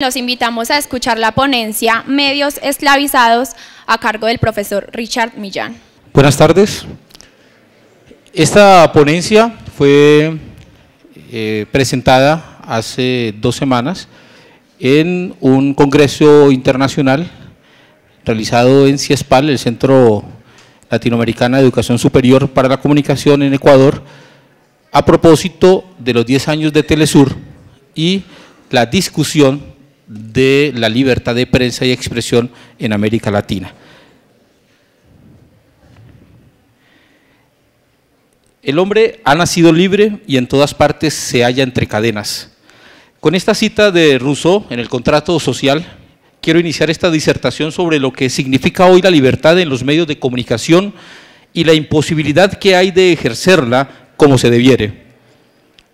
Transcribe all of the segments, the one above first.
Los invitamos a escuchar la ponencia Medios esclavizados a cargo del profesor Richard Millán. Buenas tardes. Esta ponencia fue eh, presentada hace dos semanas en un congreso internacional realizado en CIESPAL, el Centro Latinoamericano de Educación Superior para la Comunicación en Ecuador, a propósito de los 10 años de Telesur y la discusión de la libertad de prensa y expresión en América Latina. El hombre ha nacido libre y en todas partes se halla entre cadenas. Con esta cita de Rousseau en el contrato social, quiero iniciar esta disertación sobre lo que significa hoy la libertad en los medios de comunicación y la imposibilidad que hay de ejercerla como se debiere.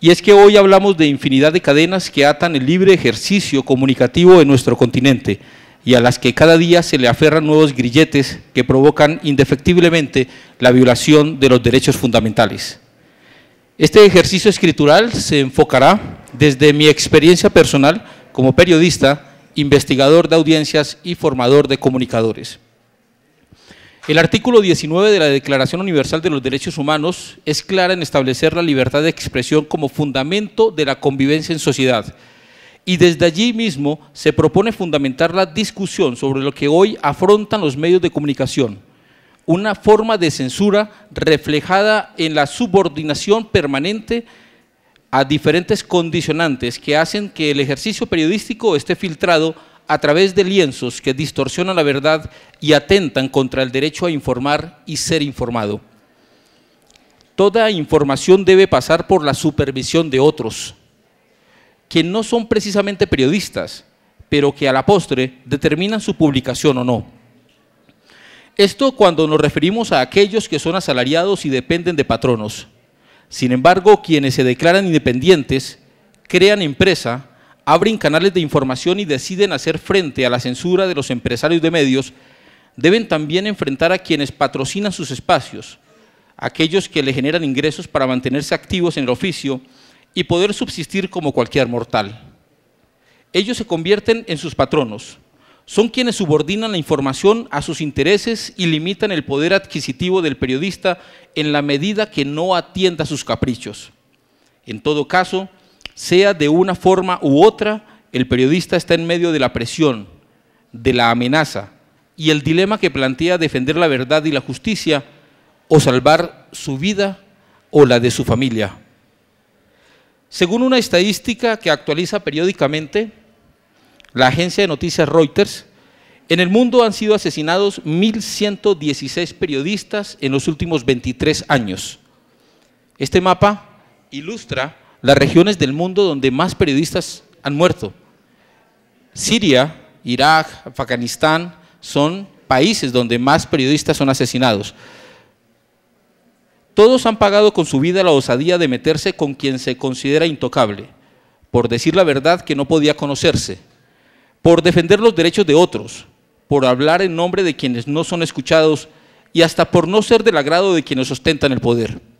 Y es que hoy hablamos de infinidad de cadenas que atan el libre ejercicio comunicativo en nuestro continente y a las que cada día se le aferran nuevos grilletes que provocan indefectiblemente la violación de los derechos fundamentales. Este ejercicio escritural se enfocará desde mi experiencia personal como periodista, investigador de audiencias y formador de comunicadores. El artículo 19 de la Declaración Universal de los Derechos Humanos es clara en establecer la libertad de expresión como fundamento de la convivencia en sociedad. Y desde allí mismo se propone fundamentar la discusión sobre lo que hoy afrontan los medios de comunicación, una forma de censura reflejada en la subordinación permanente a diferentes condicionantes que hacen que el ejercicio periodístico esté filtrado a través de lienzos que distorsionan la verdad y atentan contra el derecho a informar y ser informado. Toda información debe pasar por la supervisión de otros, que no son precisamente periodistas, pero que a la postre determinan su publicación o no. Esto cuando nos referimos a aquellos que son asalariados y dependen de patronos. Sin embargo, quienes se declaran independientes, crean empresa, abren canales de información y deciden hacer frente a la censura de los empresarios de medios, deben también enfrentar a quienes patrocinan sus espacios, aquellos que le generan ingresos para mantenerse activos en el oficio y poder subsistir como cualquier mortal. Ellos se convierten en sus patronos, son quienes subordinan la información a sus intereses y limitan el poder adquisitivo del periodista en la medida que no atienda sus caprichos. En todo caso, sea de una forma u otra, el periodista está en medio de la presión, de la amenaza y el dilema que plantea defender la verdad y la justicia o salvar su vida o la de su familia. Según una estadística que actualiza periódicamente la agencia de noticias Reuters, en el mundo han sido asesinados 1.116 periodistas en los últimos 23 años. Este mapa ilustra las regiones del mundo donde más periodistas han muerto. Siria, Irak, Afganistán son países donde más periodistas son asesinados. Todos han pagado con su vida la osadía de meterse con quien se considera intocable, por decir la verdad que no podía conocerse, por defender los derechos de otros, por hablar en nombre de quienes no son escuchados y hasta por no ser del agrado de quienes ostentan el poder.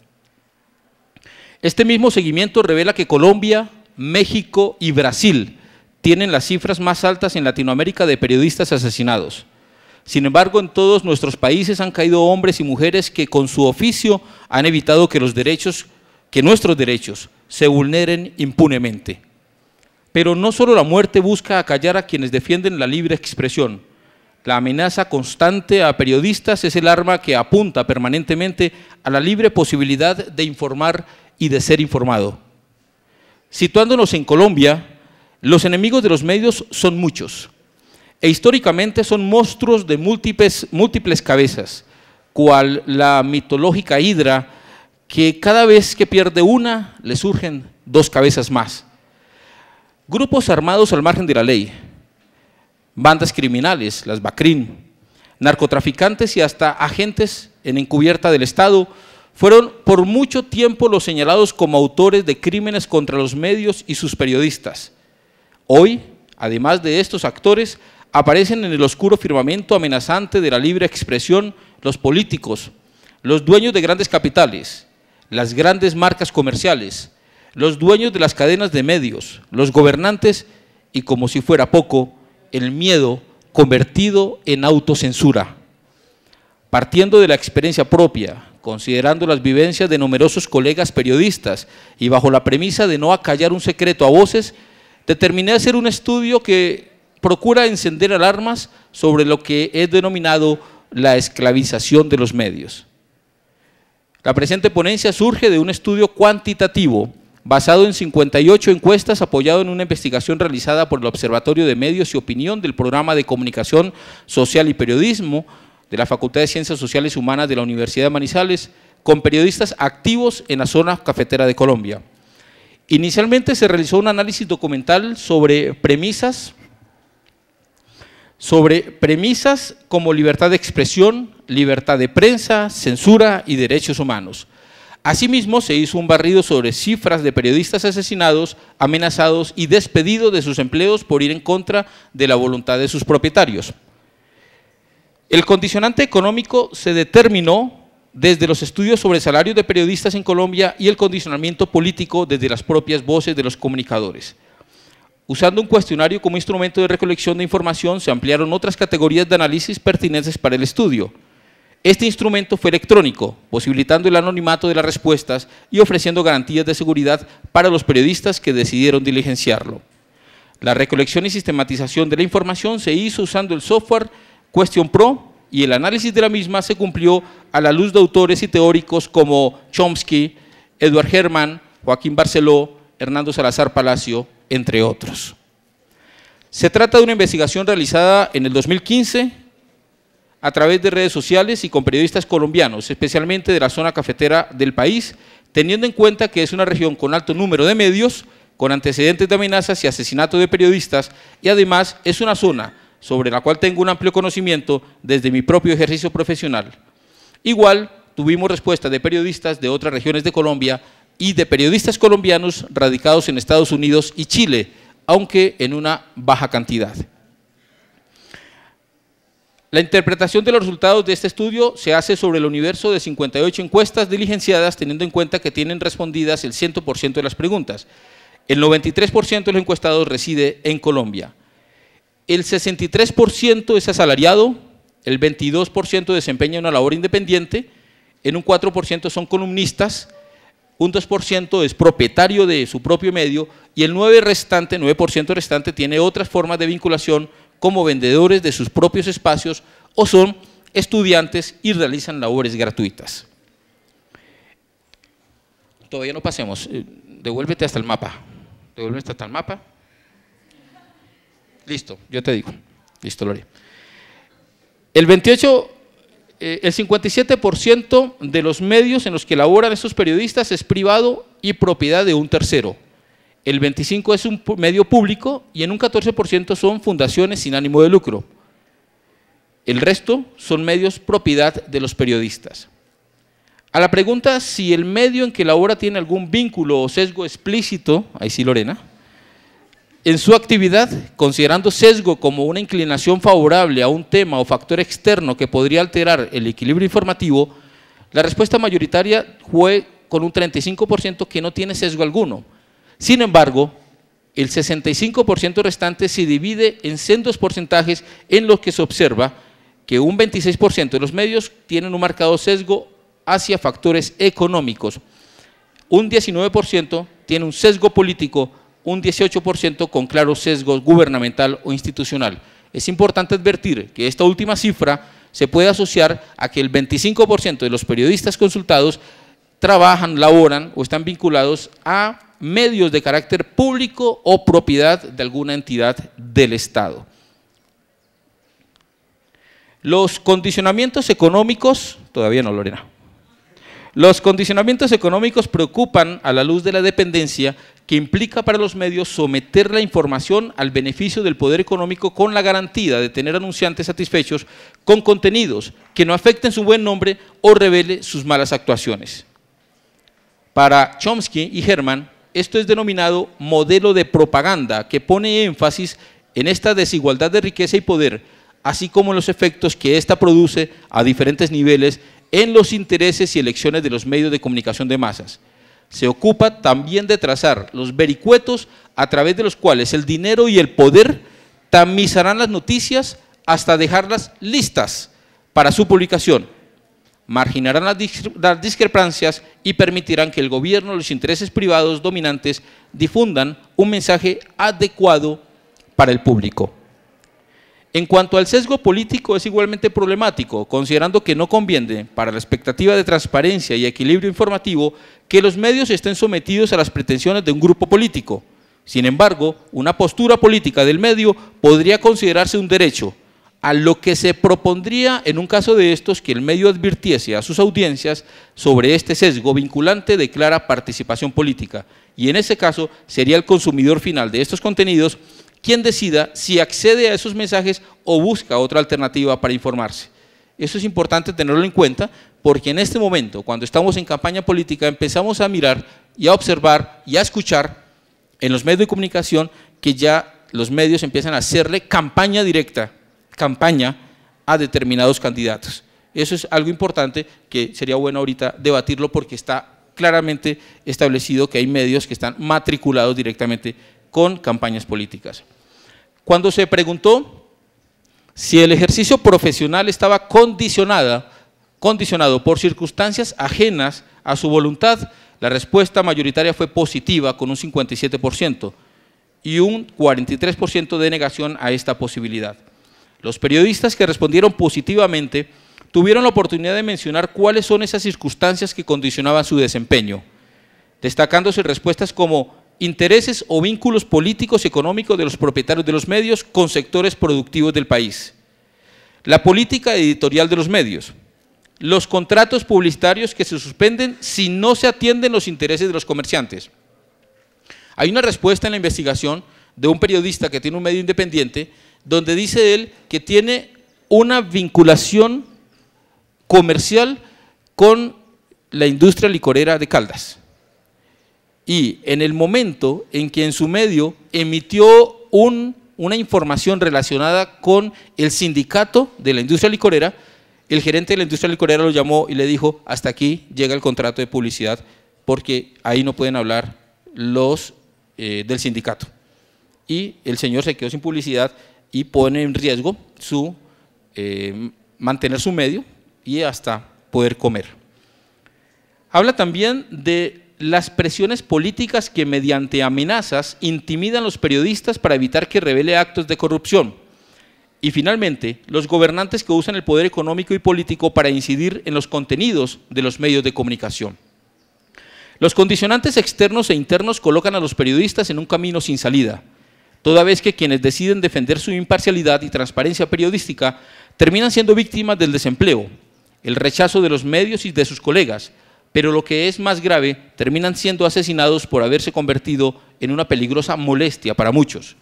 Este mismo seguimiento revela que Colombia, México y Brasil tienen las cifras más altas en Latinoamérica de periodistas asesinados. Sin embargo, en todos nuestros países han caído hombres y mujeres que con su oficio han evitado que los derechos, que nuestros derechos se vulneren impunemente. Pero no solo la muerte busca acallar a quienes defienden la libre expresión. La amenaza constante a periodistas es el arma que apunta permanentemente a la libre posibilidad de informar y de ser informado. Situándonos en Colombia, los enemigos de los medios son muchos e históricamente son monstruos de múltiples, múltiples cabezas, cual la mitológica hidra que cada vez que pierde una le surgen dos cabezas más. Grupos armados al margen de la ley, bandas criminales, las BACRIN, narcotraficantes y hasta agentes en encubierta del Estado fueron por mucho tiempo los señalados como autores de crímenes contra los medios y sus periodistas. Hoy, además de estos actores, aparecen en el oscuro firmamento amenazante de la libre expresión los políticos, los dueños de grandes capitales, las grandes marcas comerciales, los dueños de las cadenas de medios, los gobernantes y como si fuera poco, el miedo convertido en autocensura. Partiendo de la experiencia propia, considerando las vivencias de numerosos colegas periodistas y bajo la premisa de no acallar un secreto a voces, determiné hacer un estudio que procura encender alarmas sobre lo que he denominado la esclavización de los medios. La presente ponencia surge de un estudio cuantitativo basado en 58 encuestas apoyado en una investigación realizada por el Observatorio de Medios y Opinión del Programa de Comunicación Social y Periodismo de la Facultad de Ciencias Sociales Humanas de la Universidad de Manizales, con periodistas activos en la zona cafetera de Colombia. Inicialmente se realizó un análisis documental sobre premisas, sobre premisas como libertad de expresión, libertad de prensa, censura y derechos humanos. Asimismo, se hizo un barrido sobre cifras de periodistas asesinados, amenazados y despedidos de sus empleos por ir en contra de la voluntad de sus propietarios. El condicionante económico se determinó desde los estudios sobre salarios de periodistas en Colombia y el condicionamiento político desde las propias voces de los comunicadores. Usando un cuestionario como instrumento de recolección de información, se ampliaron otras categorías de análisis pertinentes para el estudio. Este instrumento fue electrónico, posibilitando el anonimato de las respuestas y ofreciendo garantías de seguridad para los periodistas que decidieron diligenciarlo. La recolección y sistematización de la información se hizo usando el software Question Pro y el análisis de la misma se cumplió a la luz de autores y teóricos como Chomsky, Edward Herman, Joaquín Barceló, Hernando Salazar Palacio, entre otros. Se trata de una investigación realizada en el 2015 a través de redes sociales y con periodistas colombianos, especialmente de la zona cafetera del país, teniendo en cuenta que es una región con alto número de medios, con antecedentes de amenazas y asesinato de periodistas, y además es una zona sobre la cual tengo un amplio conocimiento desde mi propio ejercicio profesional. Igual, tuvimos respuesta de periodistas de otras regiones de Colombia y de periodistas colombianos radicados en Estados Unidos y Chile, aunque en una baja cantidad. La interpretación de los resultados de este estudio se hace sobre el universo de 58 encuestas diligenciadas, teniendo en cuenta que tienen respondidas el 100% de las preguntas. El 93% de los encuestados reside en Colombia. El 63% es asalariado, el 22% desempeña una labor independiente, en un 4% son columnistas, un 2% es propietario de su propio medio y el 9% restante, 9% restante tiene otras formas de vinculación como vendedores de sus propios espacios o son estudiantes y realizan labores gratuitas. Todavía no pasemos, eh, devuélvete hasta el mapa. Devuélvete hasta el mapa. Listo, yo te digo. Listo, Lore. El 28, eh, el 57% de los medios en los que laboran estos periodistas es privado y propiedad de un tercero el 25% es un medio público y en un 14% son fundaciones sin ánimo de lucro. El resto son medios propiedad de los periodistas. A la pregunta si el medio en que labora tiene algún vínculo o sesgo explícito, ahí sí Lorena, en su actividad, considerando sesgo como una inclinación favorable a un tema o factor externo que podría alterar el equilibrio informativo, la respuesta mayoritaria fue con un 35% que no tiene sesgo alguno, sin embargo, el 65% restante se divide en sendos porcentajes en los que se observa que un 26% de los medios tienen un marcado sesgo hacia factores económicos, un 19% tiene un sesgo político, un 18% con claro sesgo gubernamental o institucional. Es importante advertir que esta última cifra se puede asociar a que el 25% de los periodistas consultados trabajan, laboran o están vinculados a medios de carácter público o propiedad de alguna entidad del Estado. Los condicionamientos económicos, todavía no Lorena, los condicionamientos económicos preocupan a la luz de la dependencia que implica para los medios someter la información al beneficio del poder económico con la garantía de tener anunciantes satisfechos con contenidos que no afecten su buen nombre o revele sus malas actuaciones. Para Chomsky y Herman, esto es denominado modelo de propaganda, que pone énfasis en esta desigualdad de riqueza y poder, así como en los efectos que ésta produce a diferentes niveles en los intereses y elecciones de los medios de comunicación de masas. se ocupa también de trazar los vericuetos a través de los cuales el dinero y el poder tamizarán las noticias hasta dejarlas listas para su publicación, marginarán las discrepancias y permitirán que el gobierno y los intereses privados dominantes difundan un mensaje adecuado para el público. En cuanto al sesgo político es igualmente problemático, considerando que no conviene para la expectativa de transparencia y equilibrio informativo que los medios estén sometidos a las pretensiones de un grupo político. Sin embargo, una postura política del medio podría considerarse un derecho, a lo que se propondría en un caso de estos que el medio advirtiese a sus audiencias sobre este sesgo vinculante de clara participación política. Y en ese caso sería el consumidor final de estos contenidos quien decida si accede a esos mensajes o busca otra alternativa para informarse. Eso es importante tenerlo en cuenta porque en este momento, cuando estamos en campaña política, empezamos a mirar y a observar y a escuchar en los medios de comunicación que ya los medios empiezan a hacerle campaña directa, campaña a determinados candidatos. Eso es algo importante que sería bueno ahorita debatirlo porque está claramente establecido que hay medios que están matriculados directamente con campañas políticas. Cuando se preguntó si el ejercicio profesional estaba condicionada, condicionado por circunstancias ajenas a su voluntad, la respuesta mayoritaria fue positiva con un 57% y un 43% de negación a esta posibilidad. Los periodistas que respondieron positivamente tuvieron la oportunidad de mencionar cuáles son esas circunstancias que condicionaban su desempeño, destacándose respuestas como intereses o vínculos políticos y económicos de los propietarios de los medios con sectores productivos del país. La política editorial de los medios. Los contratos publicitarios que se suspenden si no se atienden los intereses de los comerciantes. Hay una respuesta en la investigación de un periodista que tiene un medio independiente donde dice él que tiene una vinculación comercial con la industria licorera de Caldas. Y en el momento en que en su medio emitió una información relacionada con el sindicato de la industria licorera, el gerente de la industria licorera lo llamó y le dijo, hasta aquí llega el contrato de publicidad, porque ahí no pueden hablar los eh, del sindicato. Y el señor se quedó sin publicidad y pone en riesgo su, eh, mantener su medio y hasta poder comer. Habla también de las presiones políticas que mediante amenazas intimidan a los periodistas para evitar que revele actos de corrupción. Y finalmente, los gobernantes que usan el poder económico y político para incidir en los contenidos de los medios de comunicación. Los condicionantes externos e internos colocan a los periodistas en un camino sin salida, toda vez que quienes deciden defender su imparcialidad y transparencia periodística terminan siendo víctimas del desempleo, el rechazo de los medios y de sus colegas, pero lo que es más grave, terminan siendo asesinados por haberse convertido en una peligrosa molestia para muchos.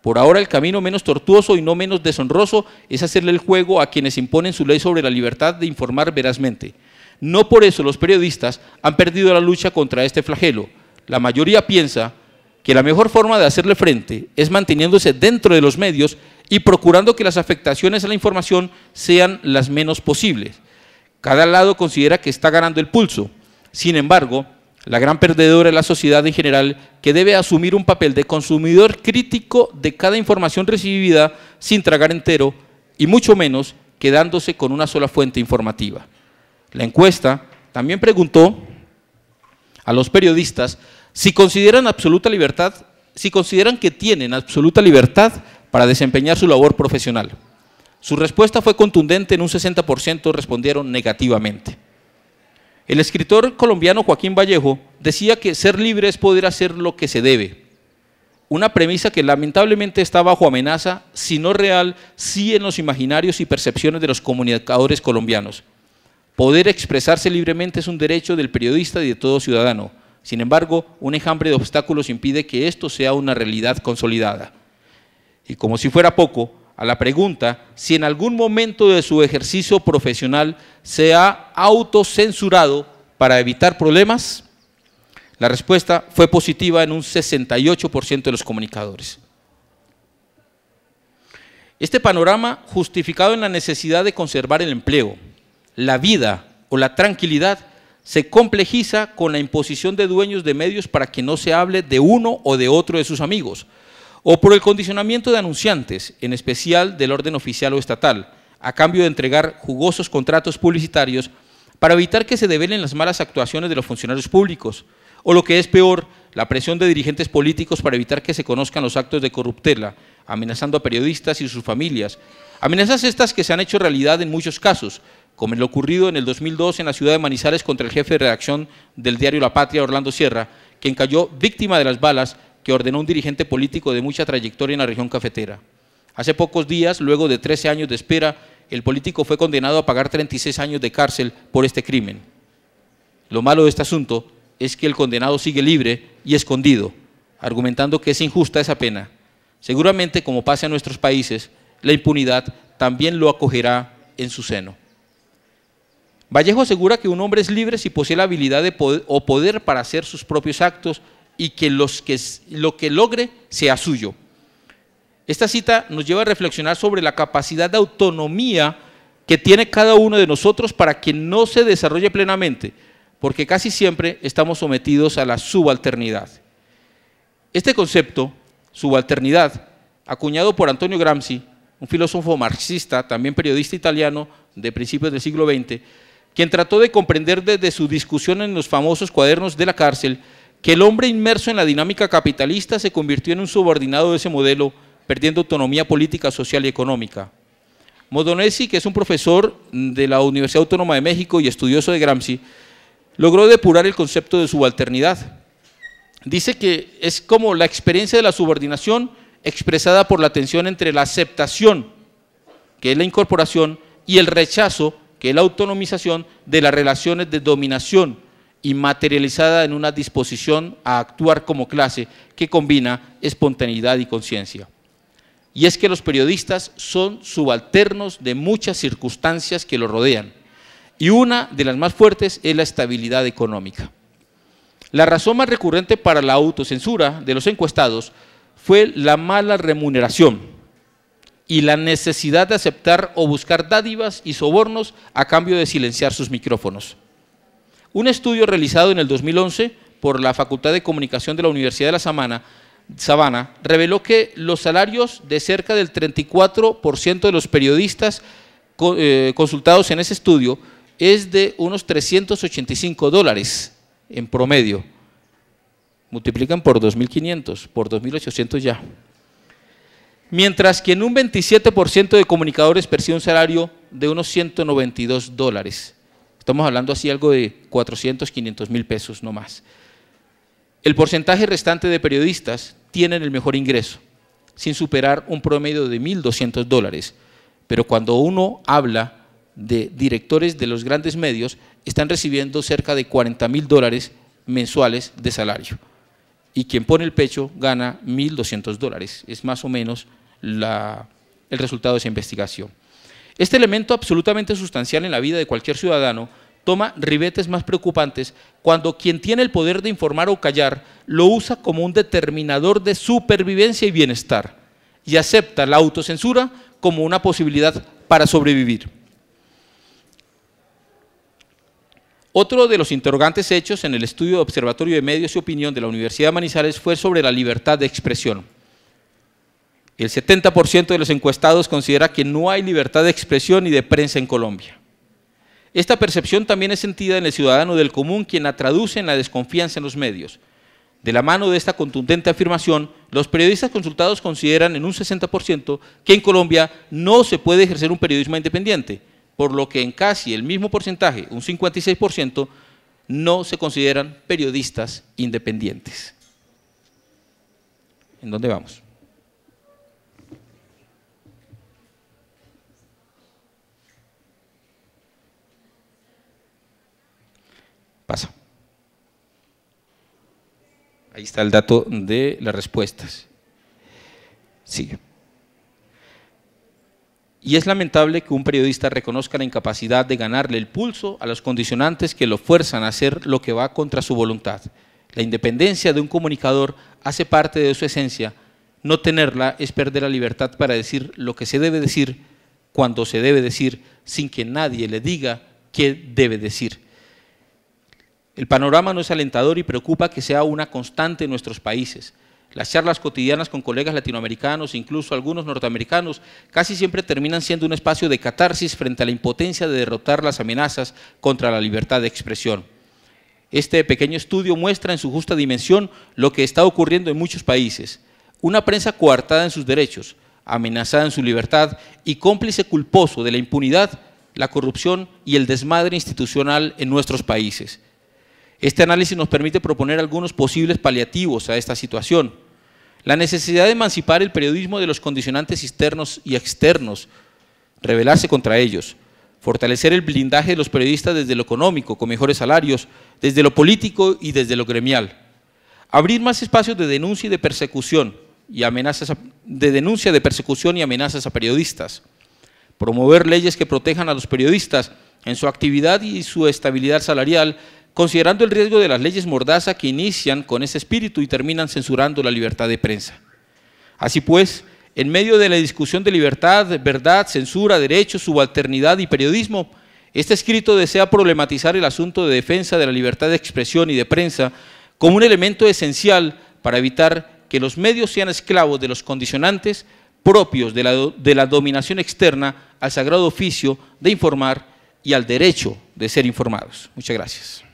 Por ahora el camino menos tortuoso y no menos deshonroso es hacerle el juego a quienes imponen su ley sobre la libertad de informar verazmente. No por eso los periodistas han perdido la lucha contra este flagelo. La mayoría piensa que la mejor forma de hacerle frente es manteniéndose dentro de los medios y procurando que las afectaciones a la información sean las menos posibles. Cada lado considera que está ganando el pulso. Sin embargo, la gran perdedora es la sociedad en general que debe asumir un papel de consumidor crítico de cada información recibida sin tragar entero y mucho menos quedándose con una sola fuente informativa. La encuesta también preguntó a los periodistas si consideran absoluta libertad, si consideran que tienen absoluta libertad para desempeñar su labor profesional. Su respuesta fue contundente, en un 60% respondieron negativamente. El escritor colombiano Joaquín Vallejo decía que ser libre es poder hacer lo que se debe. Una premisa que lamentablemente está bajo amenaza, si no real, sí en los imaginarios y percepciones de los comunicadores colombianos. Poder expresarse libremente es un derecho del periodista y de todo ciudadano. Sin embargo, un enjambre de obstáculos impide que esto sea una realidad consolidada. Y como si fuera poco, a la pregunta si en algún momento de su ejercicio profesional se ha autocensurado para evitar problemas, la respuesta fue positiva en un 68% de los comunicadores. Este panorama, justificado en la necesidad de conservar el empleo, la vida o la tranquilidad, se complejiza con la imposición de dueños de medios para que no se hable de uno o de otro de sus amigos, o por el condicionamiento de anunciantes, en especial del orden oficial o estatal, a cambio de entregar jugosos contratos publicitarios para evitar que se develen las malas actuaciones de los funcionarios públicos, o lo que es peor, la presión de dirigentes políticos para evitar que se conozcan los actos de corruptela, amenazando a periodistas y sus familias. Amenazas estas que se han hecho realidad en muchos casos, como en lo ocurrido en el 2002 en la ciudad de Manizales contra el jefe de redacción del diario La Patria, Orlando Sierra, quien cayó víctima de las balas que ordenó un dirigente político de mucha trayectoria en la región cafetera. Hace pocos días, luego de 13 años de espera, el político fue condenado a pagar 36 años de cárcel por este crimen. Lo malo de este asunto es que el condenado sigue libre y escondido, argumentando que es injusta esa pena. Seguramente, como pasa en nuestros países, la impunidad también lo acogerá en su seno. Vallejo asegura que un hombre es libre si posee la habilidad de o poder para hacer sus propios actos y que, los que lo que logre sea suyo. Esta cita nos lleva a reflexionar sobre la capacidad de autonomía que tiene cada uno de nosotros para que no se desarrolle plenamente, porque casi siempre estamos sometidos a la subalternidad. Este concepto, subalternidad, acuñado por Antonio Gramsci, un filósofo marxista, también periodista italiano de principios del siglo XX, quien trató de comprender desde su discusión en los famosos cuadernos de la cárcel que el hombre inmerso en la dinámica capitalista se convirtió en un subordinado de ese modelo, perdiendo autonomía política, social y económica. Modonesi, que es un profesor de la Universidad Autónoma de México y estudioso de Gramsci, logró depurar el concepto de subalternidad. Dice que es como la experiencia de la subordinación expresada por la tensión entre la aceptación, que es la incorporación, y el rechazo, que la autonomización de las relaciones de dominación y materializada en una disposición a actuar como clase que combina espontaneidad y conciencia. Y es que los periodistas son subalternos de muchas circunstancias que los rodean, y una de las más fuertes es la estabilidad económica. La razón más recurrente para la autocensura de los encuestados fue la mala remuneración, y la necesidad de aceptar o buscar dádivas y sobornos a cambio de silenciar sus micrófonos. Un estudio realizado en el 2011 por la Facultad de Comunicación de la Universidad de La Sabana, Sabana reveló que los salarios de cerca del 34% de los periodistas eh, consultados en ese estudio es de unos 385 dólares en promedio. Multiplican por 2.500, por 2.800 ya mientras que en un 27% de comunicadores percibe un salario de unos 192 dólares. Estamos hablando así algo de 400, 500 mil pesos, no más. El porcentaje restante de periodistas tienen el mejor ingreso, sin superar un promedio de 1.200 dólares. Pero cuando uno habla de directores de los grandes medios, están recibiendo cerca de 40 mil dólares mensuales de salario. Y quien pone el pecho gana 1.200 dólares. Es más o menos el resultado de esa investigación. Este elemento absolutamente sustancial en la vida de cualquier ciudadano toma ribetes más preocupantes cuando quien tiene el poder de informar o callar lo usa como un determinador de supervivencia y bienestar y acepta la autocensura como una posibilidad para sobrevivir. Otro de los interrogantes hechos en el estudio de Observatorio de Medios y Opinión de la Universidad de Manizales fue sobre la libertad de expresión. El 70% de los encuestados considera que no hay libertad de expresión y de prensa en Colombia. Esta percepción también es sentida en el ciudadano del común, quien la traduce en la desconfianza en los medios. De la mano de esta contundente afirmación, los periodistas consultados consideran en un 60% que en Colombia no se puede ejercer un periodismo independiente, por lo que en casi el mismo porcentaje, un 56%, no se consideran periodistas independientes. ¿En dónde vamos? Ahí está el dato de las respuestas. Sigue. Y es lamentable que un periodista reconozca la incapacidad de ganarle el pulso a los condicionantes que lo fuerzan a hacer lo que va contra su voluntad. La independencia de un comunicador hace parte de su esencia. No tenerla es perder la libertad para decir lo que se debe decir cuando se debe decir sin que nadie le diga qué debe decir. El panorama no es alentador y preocupa que sea una constante en nuestros países. Las charlas cotidianas con colegas latinoamericanos, incluso algunos norteamericanos, casi siempre terminan siendo un espacio de catarsis frente a la impotencia de derrotar las amenazas contra la libertad de expresión. Este pequeño estudio muestra en su justa dimensión lo que está ocurriendo en muchos países. Una prensa coartada en sus derechos, amenazada en su libertad y cómplice culposo de la impunidad, la corrupción y el desmadre institucional en nuestros países. Este análisis nos permite proponer algunos posibles paliativos a esta situación. La necesidad de emancipar el periodismo de los condicionantes externos y externos, rebelarse contra ellos, fortalecer el blindaje de los periodistas desde lo económico, con mejores salarios, desde lo político y desde lo gremial. Abrir más espacios de denuncia y de persecución y amenazas de denuncia de persecución y amenazas a periodistas. Promover leyes que protejan a los periodistas en su actividad y su estabilidad salarial considerando el riesgo de las leyes mordaza que inician con ese espíritu y terminan censurando la libertad de prensa. Así pues, en medio de la discusión de libertad, verdad, censura, derechos, subalternidad y periodismo, este escrito desea problematizar el asunto de defensa de la libertad de expresión y de prensa como un elemento esencial para evitar que los medios sean esclavos de los condicionantes propios de la, de la dominación externa al sagrado oficio de informar y al derecho de ser informados. Muchas gracias.